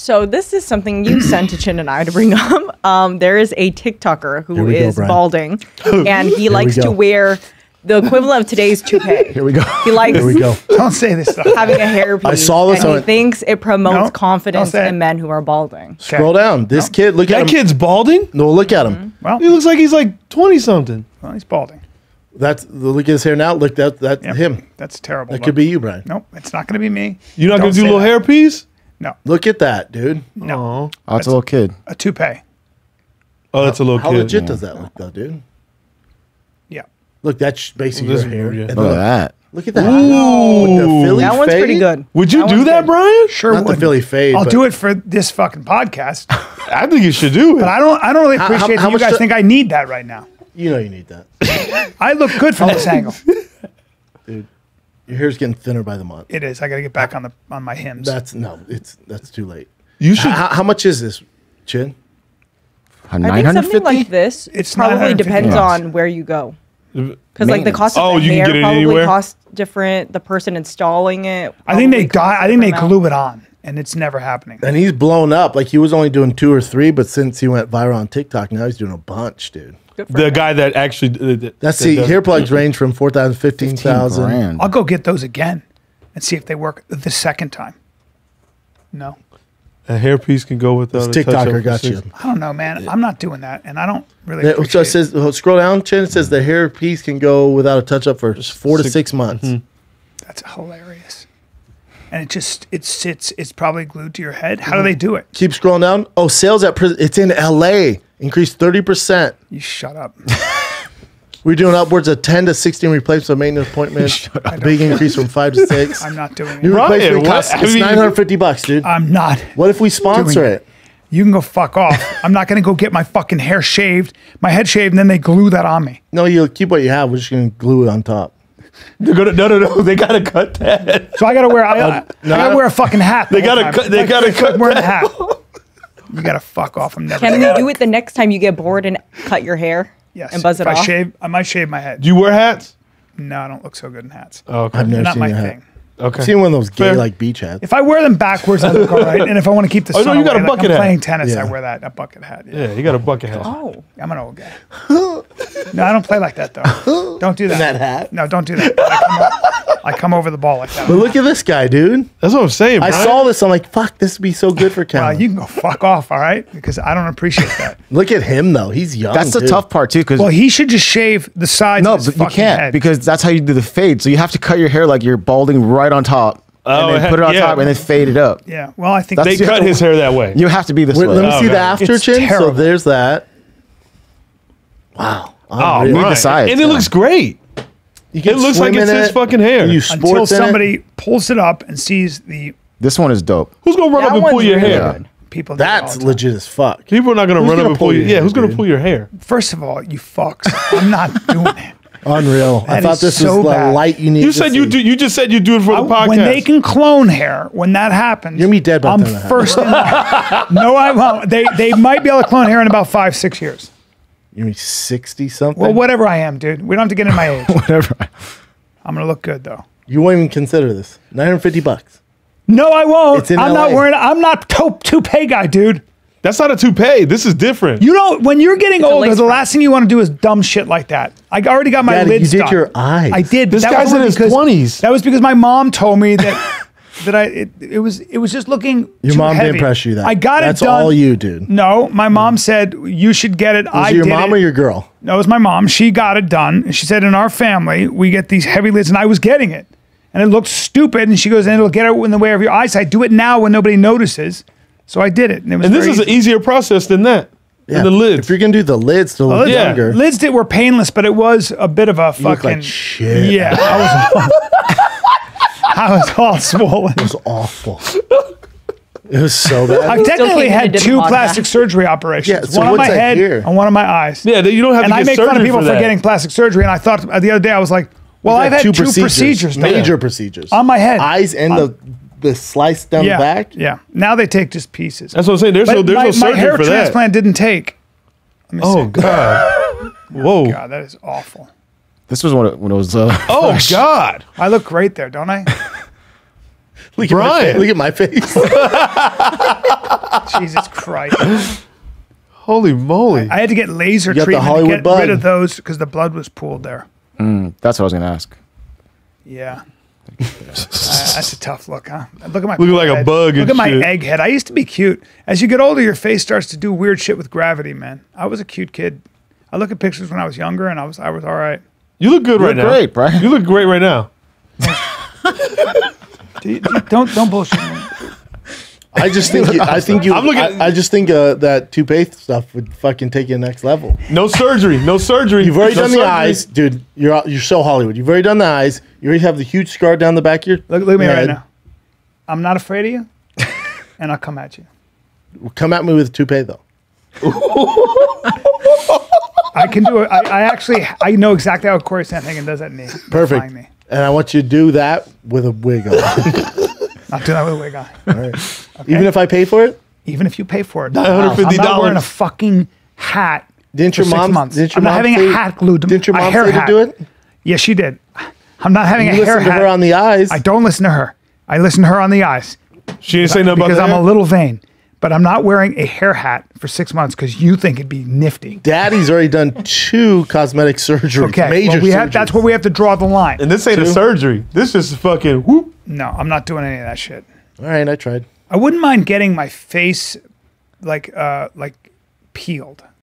So this is something you sent to Chin and I to bring up. Um, there is a TikToker who is go, balding, and he likes to wear the equivalent of today's toupee. Here we go. He likes Here we go. Don't say this stuff. having a hairpiece. I saw this and on- he thinks it promotes No, confidence in men who are balding. Scroll down. This kid, look at That kid's balding. No, look at him. Well, He looks like he's like twenty something. well, he's balding. That's the look at his hair now. Look, at that that's Yep. him. That's terrible. That though. could be you, Bryan. Nope, it's not going to be me. You're not gonna do a say little that. Hair piece? No, Look at that, dude. no. Oh, Oh, it's a little kid. A toupee. oh, that's a little How kid. legit does that look, though, dude? Yeah. Look, that's basically This your hair. yeah. And Look at that. look at that. With the Philly That one's fade? pretty good. Would you That do that, good. Bryan? Sure. Not the wouldn't. Philly fade. I'll but do it for this fucking podcast. I think you should do it. But I don't. I don't really How- appreciate how that you much guys do- think I need that right now. You know you need that. I look good from this angle. Your hair's getting thinner by the month. It is. I got to get back on the on my Hims. That's no, it's that's too late. you should. How, how much is this, Chin? I think Nine hundred something like this It's probably 950 depends bucks. on where you go. Because like the cost of Oh, the you can hair get it probably anywhere? costs different. The person installing it. I think they probably die. I think they different glue it on, and it's never happening. And he's blown up. Like he was only doing two or three, but since he went viral on TikTok, now he's doing a bunch, dude. Good for the him. guy that actually. Uh, that- That's that the does- hair plugs range from 4,000, 15,000. I'll go get those again and see if they work the second time. No, A hair piece can go without This a touch-up TikToker got you. I don't know, man. I'm not doing that, and I don't really. Yeah, so it says, oh, scroll down, Chin. It says the hair piece can go without a touch up for four to Six- six months. That's hilarious. And it just it sits. It's probably glued to your head. How do they do it? Keep scrolling down. Oh, sales at prison. It's in LA. Increased 30%. You shut up. We're doing upwards of 10 to 16 replacement maintenance appointments. Big increase from five to six. I'm not doing New it. Bryan, replacement what- costs. I It's mean- 950 bucks, dude. I'm not. What if we sponsor it? You can go fuck off. I'm not going to go get my fucking hair shaved, my head shaved, and then they glue that on me. No, you'll keep what you have. We're just going to glue it on top. They're gonna, no, no, no. They gotta cut that. So I got to wear. I, uh, I, I no, got to wear a fucking hat. the They gotta time. cut- they Like- gotta like cut wearing a hat. You got to fuck off. I'm never. Can we do it the next time you get bored and cut your hair? Yes. And buzz it if I off. shave, I might shave my head. Do you wear hats? No, I don't look so good in hats. Oh, okay. I've never not seen my a hat. thing. Okay. I've seen one of those gay, Fair. like, beach hats. If I wear them backwards, I look all right. And if I want to keep the Oh, no, sun you got a away, like bucket I'm hat. playing tennis, I wear that a bucket hat. Yeah. Yeah, you got a bucket hat. Oh, I'm an old guy. no, I don't play like that though. Don't do that. that hat? No, don't do that. I come, o- I come over the ball like that. But look at this guy, dude. That's what I'm saying. I Bryan. saw this. I'm like, fuck, this would be so good for Cal. you can go fuck off, all right? Because I don't appreciate that. Look at him, though. He's young. That's the too. tough part too, because Well, he should just shave the sides. no, of his but you fucking can't head. because that's how you do the fade. So you have to cut your hair like you're balding right on top, Oh, and then put it on yeah. top, and then fade it up. yeah. Well, I think That's They the- cut his hair that way. You have to be this Wait, way. let me Oh, see the after It's chin. So there's that. Wow. Oh, Unreal. Read the sides, and it yeah. looks great. You can It looks like it's his it, fucking hair. You until sports in it. somebody pulls it up and sees the This one is dope. Who's gonna run That up and pull your really hair? good. people. do it all That's legit as fuck. People are not gonna Who's run gonna up and pull pull your your Yeah, hair, who's gonna pull your hair? First of all, you fucks. I'm not doing it. Unreal. I thought this so was the bad. light you need. You to said you do. You just said you do it for the podcast. When they can clone hair, when that happens, You're gonna be dead by I'm the time that first. No, I won't. Uh, they they might be able to clone hair in about five six years. You're gonna be sixty something. Well, whatever I am, dude. We don't have to get in my age. Whatever. I'm gonna look good though. You won't even consider this. Nine hundred fifty bucks. No, I won't. It's in I'm not LA. wearing. I'm not to- toupee guy, dude. That's not a toupee. This is different. You don't. When you're getting a older, the last thing you want to do is dumb shit like that. I already got my Daddy, lids you did done. your eyes. I did. This that guy's was in his because- 20s. That was because my mom told me that that I it, it was it was just looking. Your too mom heavy. didn't pressure you that. I got That's it done. That's all you, dude. No, my mom said you should get it. Was I it your did mom it. or your girl? No, it was my mom. She got it done. She said, in our family, we get these heavy lids, and I was getting it. And it looked stupid. And she goes, and it'll get it in the way of your eyesight. Do it now when nobody notices. So I did it. And, it was and this very is an easier process than that. Yeah. And the lids. If you're gonna do the lids the lids, yeah. younger, Lids did were painless, but it was a bit of a you look fucking like shit. Yeah, I was all, I was all swollen. It was awful. it was so bad. I've technically had two the podcast. plastic surgery operations. Yeah, so one on my head here? and one on my eyes. yeah, you don't have and to I make fun of people for, for, getting plastic surgery. And I thought the other day, I was like, well, I've had two, procedures, done. major procedures On my head. eyes and the the slice down yeah, the back. Yeah. Now they take just pieces. That's what I'm saying. There's no But there's my, no my surgery hair for that. transplant didn't take. Let me Oh see. God. Whoa. God, that is awful. This was when it, when it was. Uh, Oh God. I look great there, don't I? Look at my Bryan. fa- look at my face. Jesus Christ. Holy moly. I had to get laser got the treatment to get bug. rid of those because the blood was pooled there. That's what I was gonna ask. Yeah. Uh, that's a tough look, huh? Look at my Looking like a bug Look and at my egg head. I used to be cute. As you get older, your face starts to do weird shit with gravity, man. I was a cute kid. I look at pictures when I was younger, and I was I was all right. You look good right look now. great, Bryan. You look great right now. Do you- do you- don't don't bullshit me. I just think you, I think you. I'm looking- I, I just think uh, that toupee stuff would fucking take you to the next level. No surgery. No surgery. You've already No done the surgery. eyes, dude. You're out- you're so Hollywood. You've already done the eyes. You already have the huge scar down the back of your. Look, look at me right head. now. I'm not afraid of you, and I'll come at you. Come at me with a toupee though. I can do it. I, I actually I know exactly how Cory Sandhagen does that knee. Perfect. Defying Me. And I want you to do that with a wig on. Not do that with a wig on. Even if I pay for it. Even if you pay for it. $950. I'm not wearing a fucking hat. Didn't for your six mom? months. Didn't your I'm not mom having say- a hat glued to Didn't your mom hair say to do it? Yes, she did. I'm not having You a hair listen to hat. her on the eyes. I don't listen to her. I listen to her on the eyes She didn't say nothing about because that. I'm a little vain. But I'm not wearing a hair hat for six months because you think it'd be nifty. Daddy's already done two cosmetic surgeries. Okay, Major well, we have, that's where we have to draw the line. and this ain't a surgery. This is fucking whoop. No, I'm not doing any of that shit. All right, I tried. I wouldn't mind getting my face like uh like peeled.